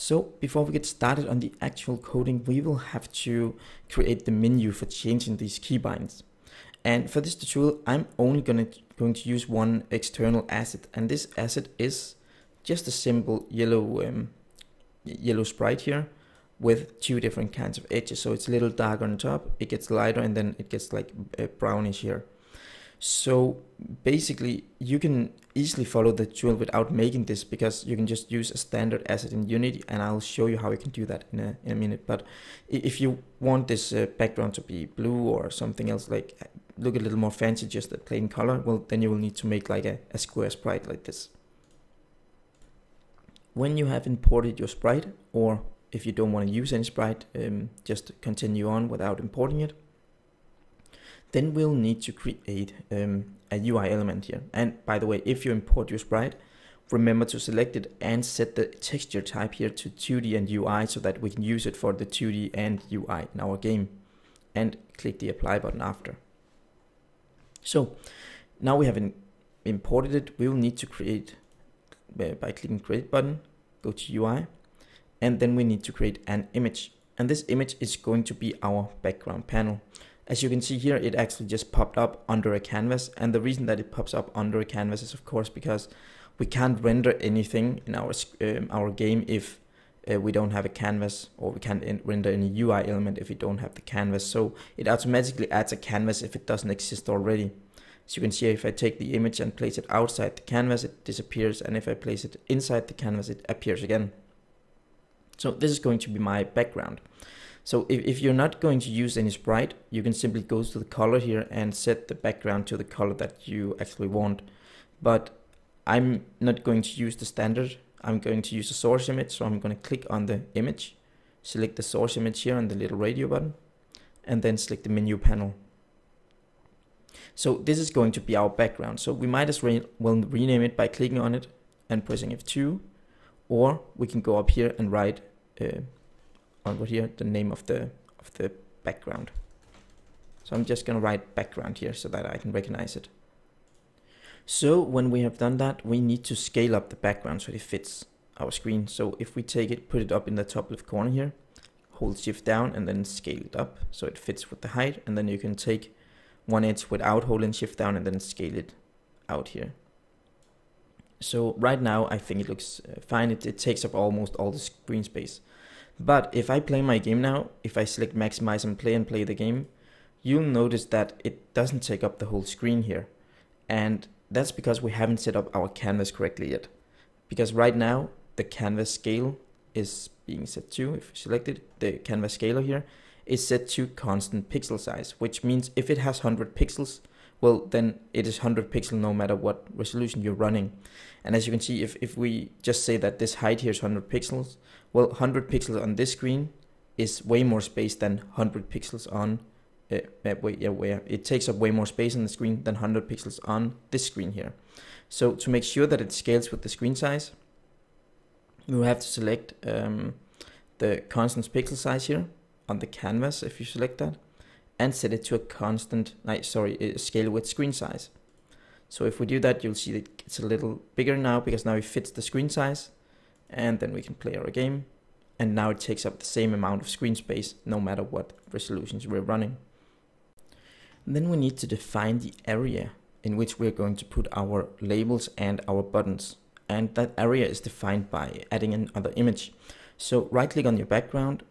So before we get started on the actual coding, we will have to create the menu for changing these keybinds. And for this tutorial, I'm only gonna, going to use one external asset. And this asset is just a simple yellow, um, yellow sprite here with two different kinds of edges. So it's a little darker on top, it gets lighter, and then it gets like brownish here. So basically you can easily follow the tool without making this because you can just use a standard asset in Unity and I'll show you how you can do that in a, in a minute. But if you want this uh, background to be blue or something else like look a little more fancy just a plain color, well then you will need to make like a, a square sprite like this. When you have imported your sprite or if you don't want to use any sprite, um, just continue on without importing it then we'll need to create um, a UI element here. And by the way, if you import your sprite, remember to select it and set the texture type here to 2D and UI so that we can use it for the 2D and UI in our game. And click the apply button after. So now we have imported it, we will need to create uh, by clicking create button, go to UI, and then we need to create an image. And this image is going to be our background panel. As you can see here, it actually just popped up under a canvas. And the reason that it pops up under a canvas is of course because we can't render anything in our, um, our game if uh, we don't have a canvas or we can't render any UI element if we don't have the canvas. So it automatically adds a canvas if it doesn't exist already. As you can see, if I take the image and place it outside the canvas, it disappears. And if I place it inside the canvas, it appears again. So this is going to be my background. So if, if you're not going to use any sprite, you can simply go to the color here and set the background to the color that you actually want. But I'm not going to use the standard. I'm going to use a source image. So I'm going to click on the image, select the source image here on the little radio button, and then select the menu panel. So this is going to be our background. So we might as well rename it by clicking on it and pressing F2, or we can go up here and write uh, over here the name of the of the background. So I'm just gonna write background here so that I can recognize it. So when we have done that, we need to scale up the background so it fits our screen. So if we take it, put it up in the top left corner here, hold shift down and then scale it up so it fits with the height. And then you can take one edge without holding shift down and then scale it out here. So right now I think it looks uh, fine. It, it takes up almost all the screen space. But if I play my game now, if I select maximize and play and play the game, you'll notice that it doesn't take up the whole screen here. And that's because we haven't set up our canvas correctly yet. Because right now, the canvas scale is being set to, if you select it, the canvas scaler here, is set to constant pixel size, which means if it has 100 pixels, well, then it is 100 pixel no matter what resolution you're running. And as you can see, if, if we just say that this height here is 100 pixels, well, 100 pixels on this screen is way more space than 100 pixels on, uh, uh, yeah, it takes up way more space on the screen than 100 pixels on this screen here. So to make sure that it scales with the screen size, you have to select um, the constant pixel size here on the canvas if you select that and set it to a constant, sorry, scale with screen size. So if we do that, you'll see that it's a little bigger now because now it fits the screen size and then we can play our game. And now it takes up the same amount of screen space no matter what resolutions we're running. And then we need to define the area in which we're going to put our labels and our buttons. And that area is defined by adding another image. So right click on your background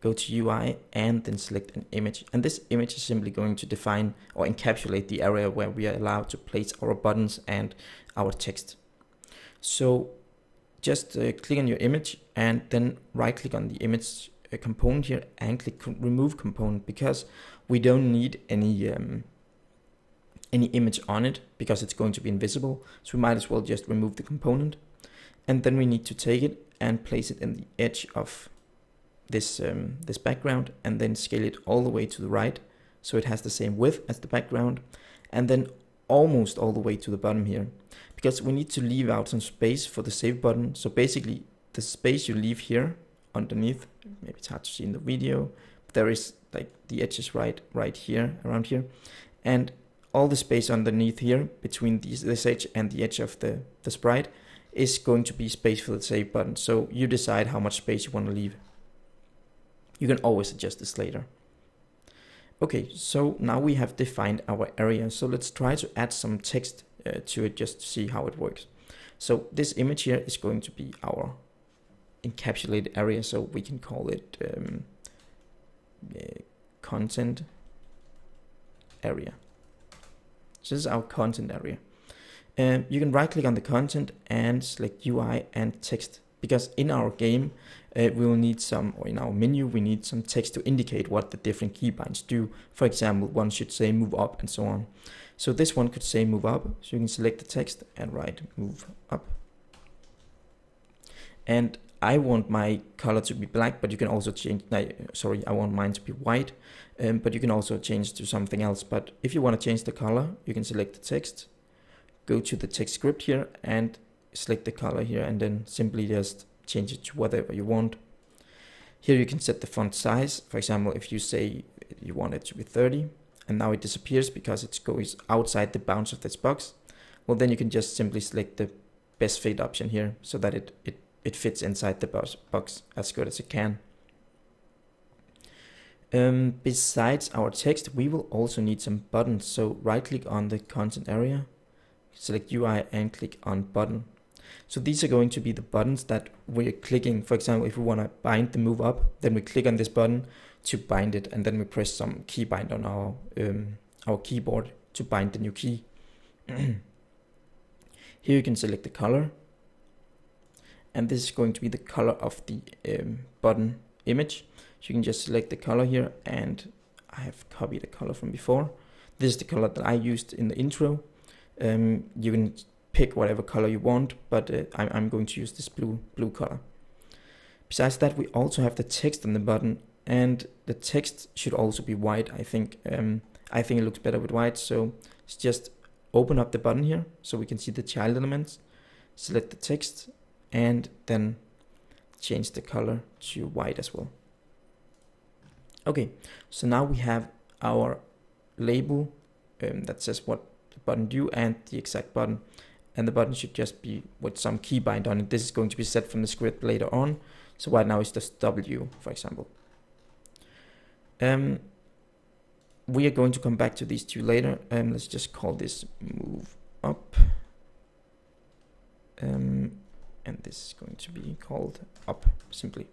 go to UI and then select an image. And this image is simply going to define or encapsulate the area where we are allowed to place our buttons and our text. So just uh, click on your image and then right click on the image uh, component here and click remove component because we don't need any um, any image on it because it's going to be invisible. So we might as well just remove the component. And then we need to take it and place it in the edge of this, um, this background and then scale it all the way to the right so it has the same width as the background and then almost all the way to the bottom here because we need to leave out some space for the save button so basically the space you leave here underneath maybe it's hard to see in the video there is like the edges right right here around here and all the space underneath here between these, this edge and the edge of the, the sprite is going to be space for the save button. So you decide how much space you want to leave. You can always adjust this later. Okay, so now we have defined our area. So let's try to add some text uh, to it just to see how it works. So this image here is going to be our encapsulated area. So we can call it um, uh, content area. So this is our content area. Um, you can right click on the content and select UI and text because in our game uh, we will need some, or in our menu we need some text to indicate what the different keybinds do. For example, one should say move up and so on. So this one could say move up, so you can select the text and write move up. And I want my color to be black, but you can also change, no, sorry, I want mine to be white, um, but you can also change to something else. But if you want to change the color, you can select the text, go to the text script here and select the color here and then simply just change it to whatever you want. Here you can set the font size. For example, if you say you want it to be 30 and now it disappears because it goes outside the bounds of this box, well then you can just simply select the best fit option here so that it, it it fits inside the box as good as it can. Um, besides our text, we will also need some buttons. So right click on the content area, select UI and click on button. So these are going to be the buttons that we're clicking. For example, if we want to bind the move up, then we click on this button to bind it and then we press some key bind on our, um, our keyboard to bind the new key. Here you can select the color and this is going to be the color of the um, button image. So you can just select the color here and I have copied the color from before. This is the color that I used in the intro. Um, you can pick whatever color you want, but uh, I'm, I'm going to use this blue blue color. Besides that, we also have the text on the button, and the text should also be white. I think um, I think it looks better with white. So let's just open up the button here, so we can see the child elements. Select the text, and then change the color to white as well. Okay, so now we have our label um, that says what the button do and the exact button. And the button should just be with some keybind on it. This is going to be set from the script later on. So right now it's just W, for example. Um, we are going to come back to these two later. Um, let's just call this move up. Um, and this is going to be called up simply.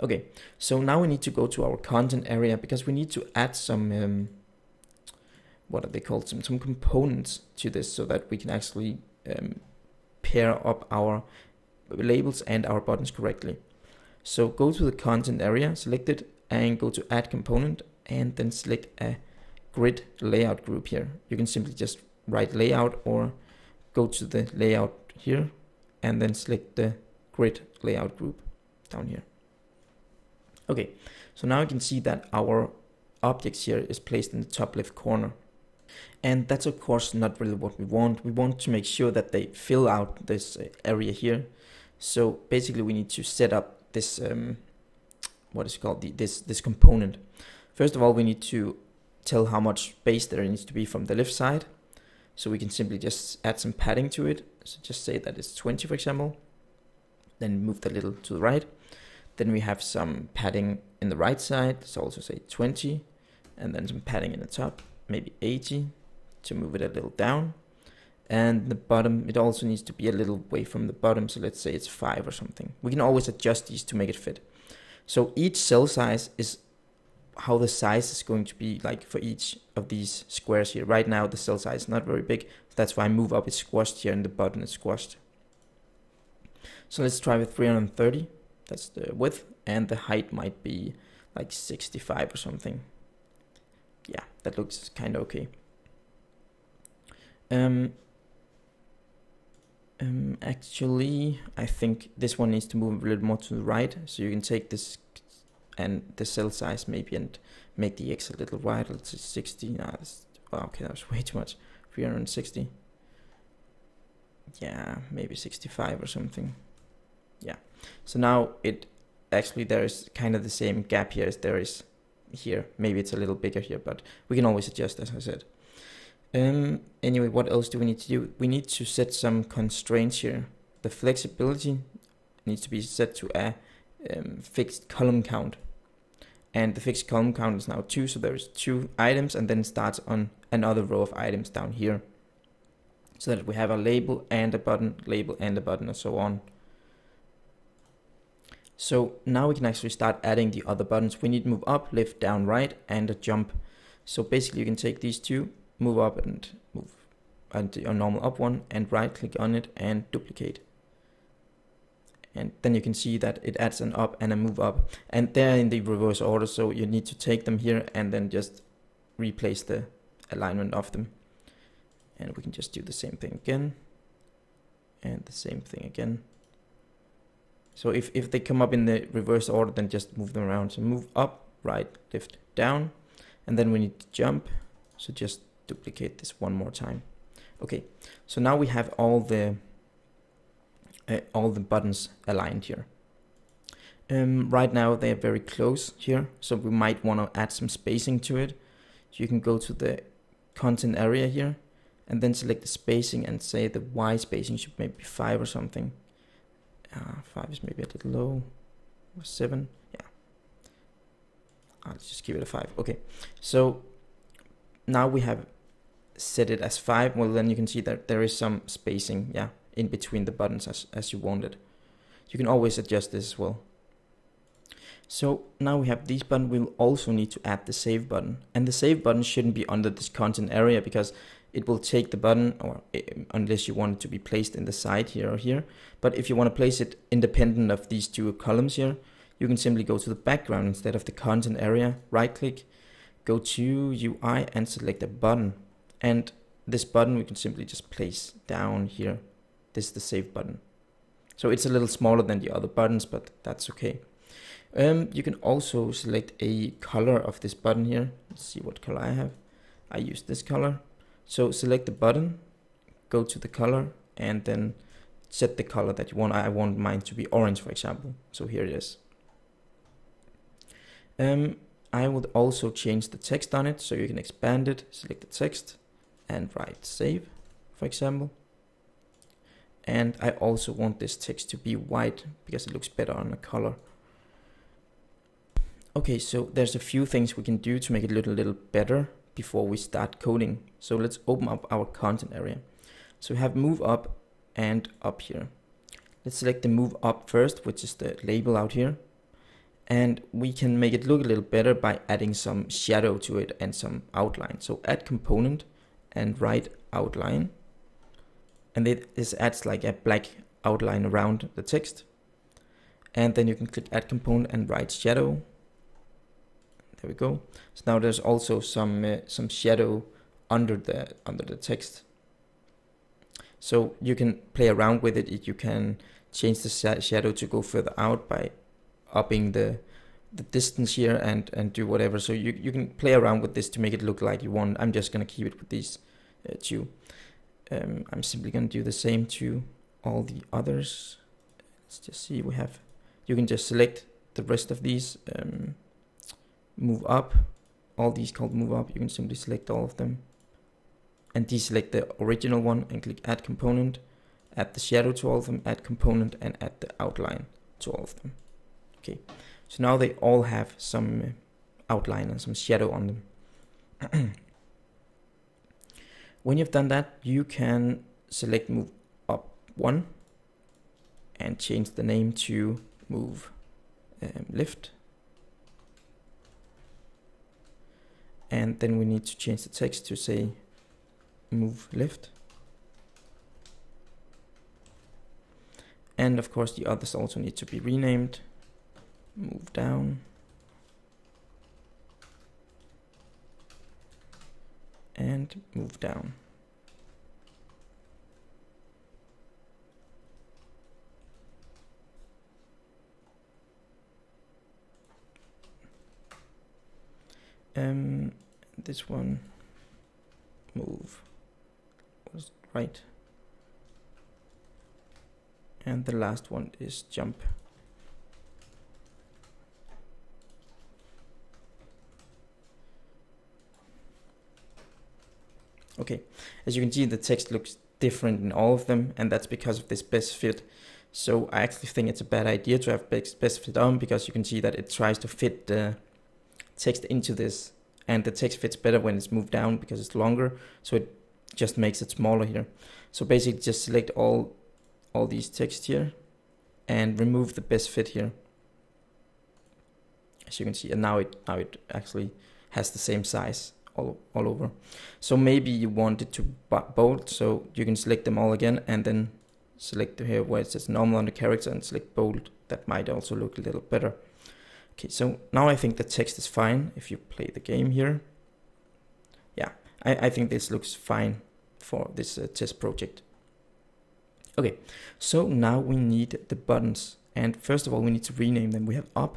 Okay, so now we need to go to our content area because we need to add some, um, what are they called, some, some components to this so that we can actually um, pair up our labels and our buttons correctly. So go to the content area, select it and go to add component and then select a grid layout group here. You can simply just write layout or go to the layout here and then select the grid layout group down here. Okay, so now you can see that our objects here is placed in the top left corner. And that's of course not really what we want. We want to make sure that they fill out this uh, area here. So basically we need to set up this, um, what is called, the, this, this component. First of all, we need to tell how much space there needs to be from the left side. So we can simply just add some padding to it. So just say that it's 20, for example. Then move the little to the right. Then we have some padding in the right side. So also say 20. And then some padding in the top, maybe 80 to move it a little down. And the bottom, it also needs to be a little way from the bottom. So let's say it's 5 or something. We can always adjust these to make it fit. So each cell size is how the size is going to be like for each of these squares here. Right now the cell size is not very big, that's why I move up is squashed here and the button is squashed. So let's try with 330, that's the width, and the height might be like 65 or something. Yeah, that looks kind of okay. Um, um, actually, I think this one needs to move a little more to the right, so you can take this and the cell size maybe and make the X a little wider. Let's say 60. Nah, that's, oh, okay, that was way too much. 360. Yeah, maybe 65 or something. Yeah. So now it actually there is kind of the same gap here as there is here. Maybe it's a little bigger here, but we can always adjust as I said. Um, anyway, what else do we need to do? We need to set some constraints here. The flexibility needs to be set to a um, fixed column count. And the fixed column count is now two, so there's two items and then it starts on another row of items down here. So that we have a label and a button, label and a button and so on. So now we can actually start adding the other buttons. We need move up, lift, down, right, and a jump. So basically you can take these two, move up and move and your normal up one and right click on it and duplicate. And then you can see that it adds an up and a move up and they're in the reverse order. So you need to take them here and then just replace the alignment of them. And we can just do the same thing again and the same thing again. So if, if they come up in the reverse order, then just move them around. So move up, right, lift, down, and then we need to jump. So just duplicate this one more time. Okay, so now we have all the uh, all the buttons aligned here. Um, right now they're very close here, so we might want to add some spacing to it. So you can go to the content area here, and then select the spacing and say the Y spacing should maybe 5 or something. Uh, 5 is maybe a little low. Or 7, yeah. I'll just give it a 5. Okay, so now we have set it as 5. Well, then you can see that there is some spacing, yeah, in between the buttons as, as you wanted. You can always adjust this as well. So now we have these button, we'll also need to add the save button. And the save button shouldn't be under this content area because it will take the button or eh, unless you want it to be placed in the side here or here. But if you want to place it independent of these two columns here you can simply go to the background instead of the content area right click go to UI and select a button. And this button we can simply just place down here. This is the save button. So it's a little smaller than the other buttons but that's okay. Um, you can also select a color of this button here. Let's see what color I have. I use this color so select the button, go to the color, and then set the color that you want. I want mine to be orange, for example. So here it is. Um, I would also change the text on it, so you can expand it, select the text, and write save, for example. And I also want this text to be white, because it looks better on a color. Okay, so there's a few things we can do to make it look a little better before we start coding. So let's open up our content area. So we have move up and up here. Let's select the move up first, which is the label out here. And we can make it look a little better by adding some shadow to it and some outline. So add component and write outline. And this adds like a black outline around the text. And then you can click add component and write shadow there we go. So now there's also some uh, some shadow under the under the text. So you can play around with it. You can change the shadow to go further out by upping the the distance here and and do whatever. So you you can play around with this to make it look like you want. I'm just gonna keep it with these uh, two. Um, I'm simply gonna do the same to all the others. Let's just see. We have. You can just select the rest of these. Um, move up, all these called move up, you can simply select all of them and deselect the original one and click add component, add the shadow to all of them, add component and add the outline to all of them. Okay, so now they all have some uh, outline and some shadow on them. when you've done that, you can select move up one and change the name to move um, lift and then we need to change the text to say move left. And of course the others also need to be renamed. Move down. And move down um, this one move was right and the last one is jump Okay, as you can see, the text looks different in all of them, and that's because of this best fit. So I actually think it's a bad idea to have best, fit on because you can see that it tries to fit the text into this, and the text fits better when it's moved down because it's longer. So it just makes it smaller here. So basically, just select all all these text here, and remove the best fit here. As you can see, and now it now it actually has the same size all, all over. So maybe you want it to bold, so you can select them all again and then select here where it says normal on the character and select bold. That might also look a little better. Okay, so now I think the text is fine if you play the game here. Yeah, I, I think this looks fine for this uh, test project. Okay, so now we need the buttons. And first of all, we need to rename them. We have up.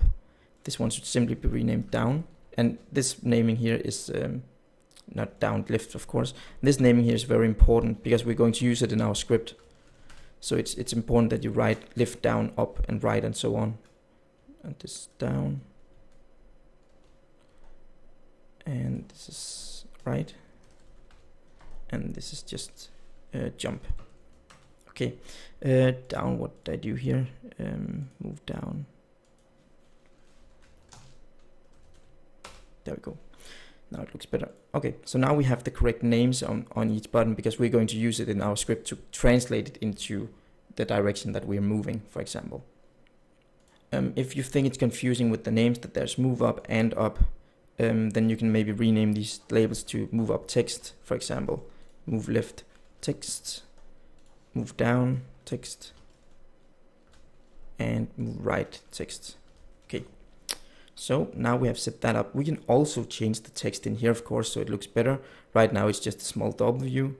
This one should simply be renamed down. And this naming here is um, not down lift, of course. This naming here is very important because we're going to use it in our script. So it's it's important that you write lift down, up, and right, and so on. And this down. And this is right. And this is just uh, jump. Okay, uh, down. What I do here? Um, move down. There we go. Now it looks better. Okay, so now we have the correct names on, on each button because we're going to use it in our script to translate it into the direction that we're moving, for example. Um, if you think it's confusing with the names that there's move up and up, um, then you can maybe rename these labels to move up text, for example. Move left text, move down text, and move right text. Okay, so now we have set that up. We can also change the text in here, of course, so it looks better. Right now it's just a small W.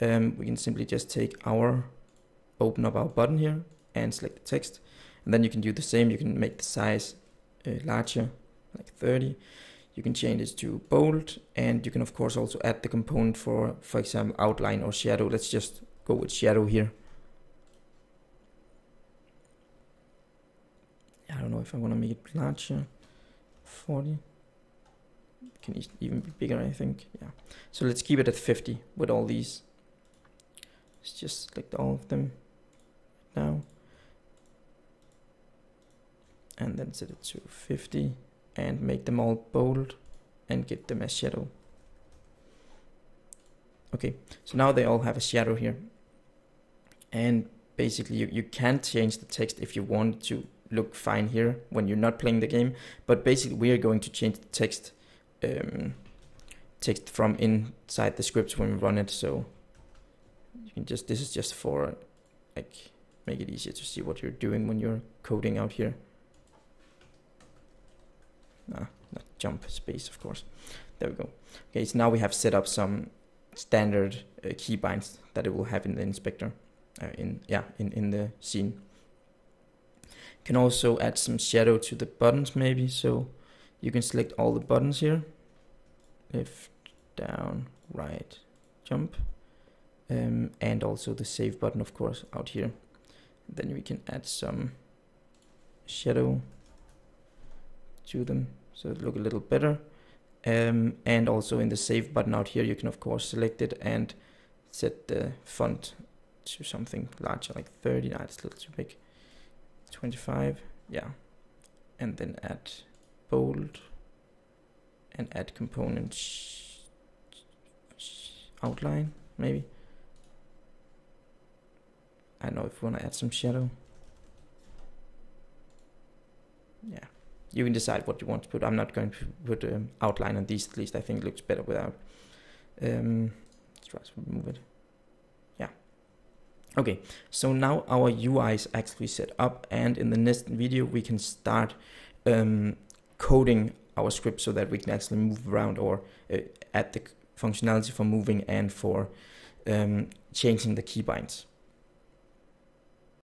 Um, we can simply just take our, open up our button here and select the text. And then you can do the same. You can make the size uh, larger, like 30. You can change this to bold. And you can, of course, also add the component for, for example, outline or shadow. Let's just go with shadow here. I don't know if I want to make it larger. 40 can even be bigger I think yeah so let's keep it at 50 with all these let's just select all of them now and then set it to 50 and make them all bold and get them as shadow okay so now they all have a shadow here and basically you, you can change the text if you want to look fine here when you're not playing the game. But basically, we are going to change the text um, text from inside the script when we run it. So you can just this is just for like make it easier to see what you're doing when you're coding out here. Not jump space, of course. There we go. Okay, so now we have set up some standard uh, keybinds that it will have in the inspector, uh, in yeah, in in the scene. Can also add some shadow to the buttons maybe. So you can select all the buttons here. Left down right jump. Um, and also the save button of course out here. Then we can add some shadow to them so it look a little better. Um, and also in the save button out here you can of course select it and set the font to something larger like 30 no, it's a little too big. 25 yeah. And then add bold and add component outline maybe. I know if we want to add some shadow. Yeah you can decide what you want to put I'm not going to put um, outline on these at least I think it looks better without um, let's try to remove it Yeah. Okay, so now our UI is actually set up and in the next video we can start um, coding our script so that we can actually move around or uh, add the functionality for moving and for um, changing the keybinds.